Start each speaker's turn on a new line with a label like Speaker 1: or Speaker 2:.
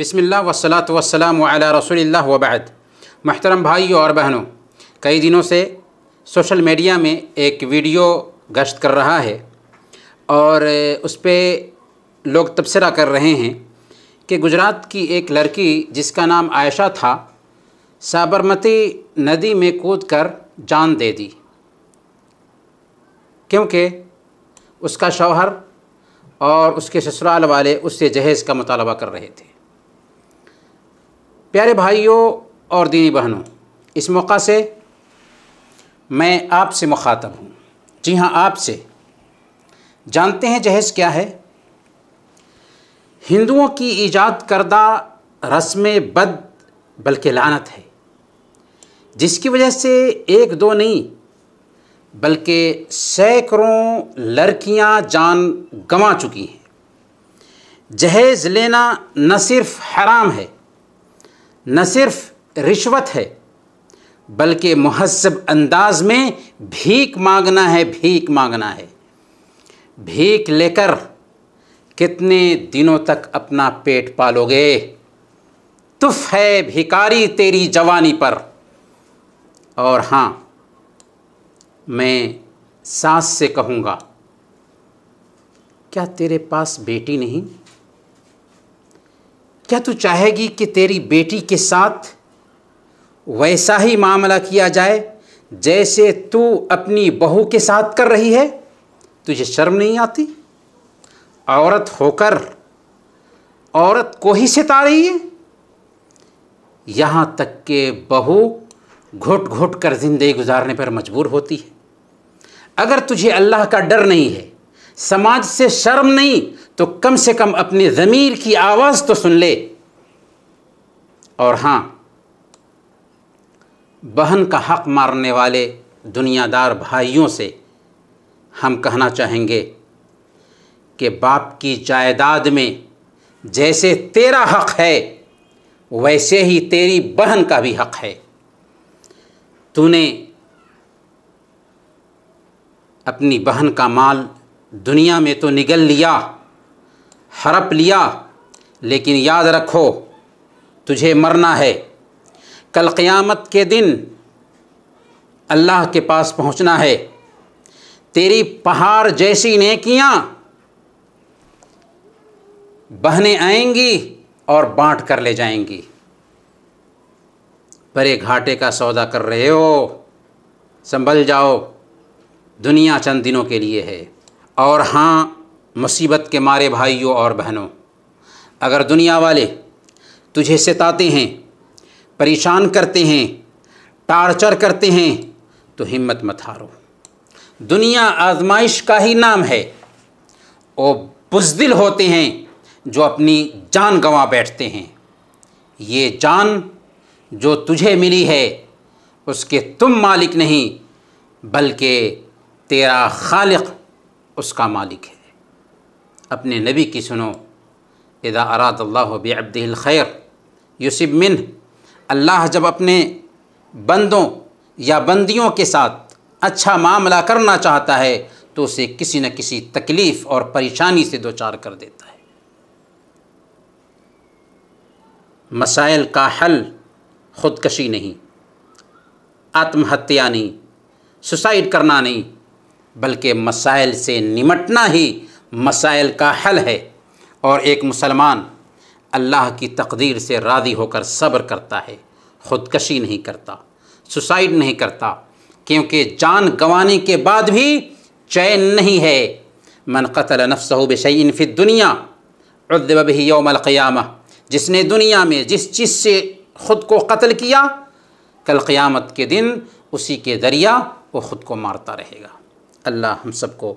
Speaker 1: बिसमिल्लाह वसलात वसलाम अला रसूलिल्लाह वबद महतरम भाइयों और बहनों, कई दिनों से सोशल मीडिया में एक वीडियो गश्त कर रहा है और उस पर लोग तबसरा कर रहे हैं कि गुजरात की एक लड़की जिसका नाम आयशा था, साबरमती नदी में कूद कर जान दे दी। क्योंकि उसका शौहर और उसके ससुराल वाले उससे जहेज़ का मुतालबा कर रहे थे। प्यारे भाइयों और दीनी बहनों, इस मौका से मैं आपसे मुखातब हूँ। जी हाँ आपसे। जानते हैं जहेज़ क्या है? हिंदुओं की ईजाद करदा रस्म बद, बल्कि लानत है, जिसकी वजह से एक दो नहीं, बल्कि सैकड़ों लड़कियाँ जान गंवा चुकी हैं। जहेज़ लेना न सिर्फ़ हराम है न सिर्फ़ रिश्वत है, बल्कि महजब अंदाज में भीख मांगना है, भीख मांगना है। भीख लेकर कितने दिनों तक अपना पेट पालोगे? तुफ है भिकारी तेरी जवानी पर। और हाँ मैं सास से कहूँगा, क्या तेरे पास बेटी नहीं? क्या तू चाहेगी कि तेरी बेटी के साथ वैसा ही मामला किया जाए जैसे तू अपनी बहू के साथ कर रही है? तुझे शर्म नहीं आती? औरत होकर औरत को ही सिता रही है? यहाँ तक के बहू घुट घुट कर ज़िंदगी गुजारने पर मजबूर होती है। अगर तुझे अल्लाह का डर नहीं है, समाज से शर्म नहीं तो कम से कम अपने ज़मीर की आवाज़ तो सुन ले। और हाँ बहन का हक मारने वाले दुनियादार भाइयों से हम कहना चाहेंगे कि बाप की जायदाद में जैसे तेरा हक है, वैसे ही तेरी बहन का भी हक है। तूने अपनी बहन का माल दुनिया में तो निगल लिया। हड़प लिया, लेकिन याद रखो, तुझे मरना है। कल क़यामत के दिन अल्लाह के पास पहुँचना है। तेरी पहाड़ जैसी नेकियाँ बहने आएँगी और बांट कर ले जाएँगी। बड़े घाटे का सौदा कर रहे हो, संभल जाओ, दुनिया चंद दिनों के लिए है। और हाँ मुसीबत के मारे भाइयों और बहनों, अगर दुनिया वाले तुझे सताते हैं, परेशान करते हैं, टार्चर करते हैं तो हिम्मत मत हारो। दुनिया आजमाइश का ही नाम है। वो बुजदिल होते हैं जो अपनी जान गंवा बैठते हैं। ये जान जो तुझे मिली है, उसके तुम मालिक नहीं, बल्कि तेरा खालिक उसका मालिक है। अपने नबी की सुनो। इदा अराद अल्लाह बेअब्दिल खैर, युसिब मिन, अल्लाह जब अपने बंदों या बंदियों के साथ अच्छा मामला करना चाहता है तो उसे किसी न किसी तकलीफ़ और परेशानी से दो चार कर देता है। मसाइल का हल ख़ुदकशी नहीं, आत्महत्या नहीं, सुसाइड करना नहीं, बल्कि मसाइल से निमटना ही मसाइल का हल है और एक मुसलमान अल्लाह की तकदीर से राज़ी होकर सब्र करता है, ख़ुदकशी नहीं करता, सुसाइड नहीं करता, क्योंकि जान गंवाने के बाद भी चैन नहीं है। मन कतल नफ्सहु बेशैन दुनिया उद्दबी यौमलक़ियामा जिसने दुनिया में जिस चीज़ से ख़ुद को कत्ल किया, कल क़यामत के दिन उसी के ज़रिया वो ख़ुद को मारता रहेगा। अल्लाह हम सबको